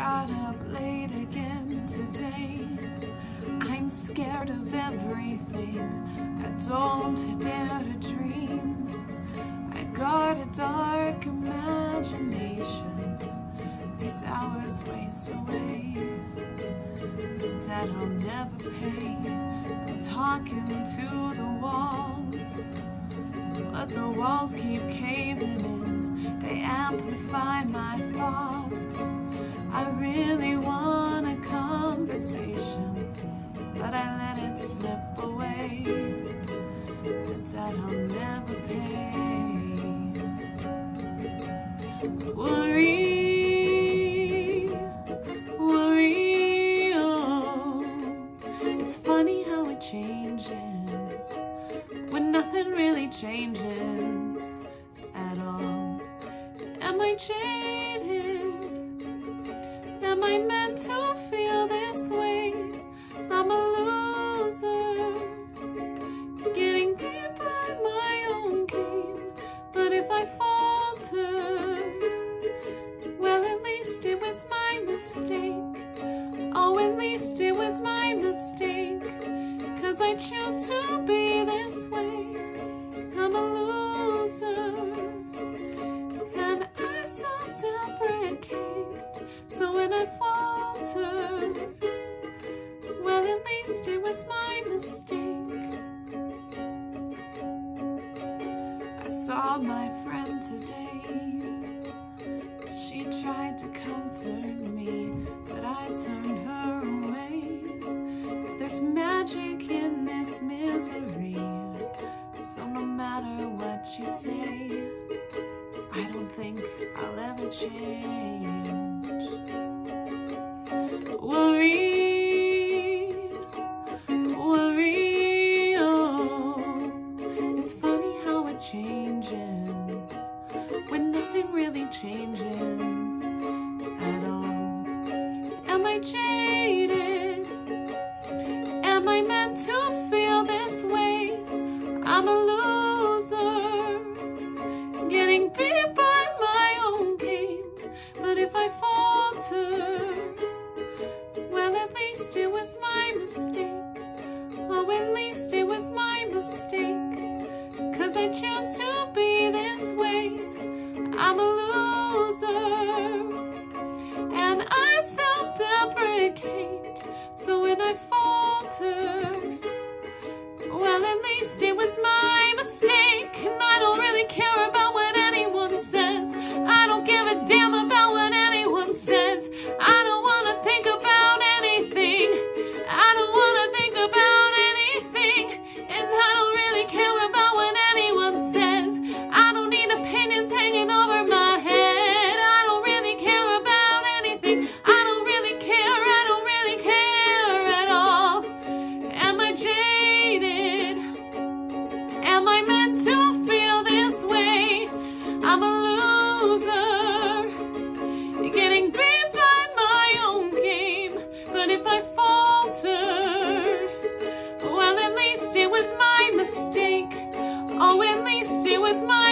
got up late again today. I'm scared of everything. I don't dare to dream. I got a dark imagination. These hours waste away. The debt I'll never pay. I'm talking to the walls. But the walls keep caving in. They amplify my thoughts. I really want a conversation, but I let it slip away. The debt I'll never pay. Worry, worry, oh. It's funny how it changes when nothing really changes at all. Am I jaded? Am I meant to feel this way? I'm a loser, getting beat by my own game. But if I falter, well, at least it was my mistake. Oh, at least it was my mistake. Cause I choose to be this way. I saw my friend today. She tried to comfort me, but I turned her away. There's magic in this misery. So no matter what you say, I don't think I'll ever change. Worry, changes at all. Am I jaded? Am I meant to feel this way? I'm a loser, getting beat by my own game. But if I falter, well, at least it was my mistake. Oh, at least it was my mistake. Cause I choose to be this way. I'm a loser. So when I falter, well, at least it was my mistake. And I don't really care about Jaded? Am I meant to feel this way? I'm a loser, getting beat by my own game. But if I falter, well, at least it was my mistake. Oh, at least it was my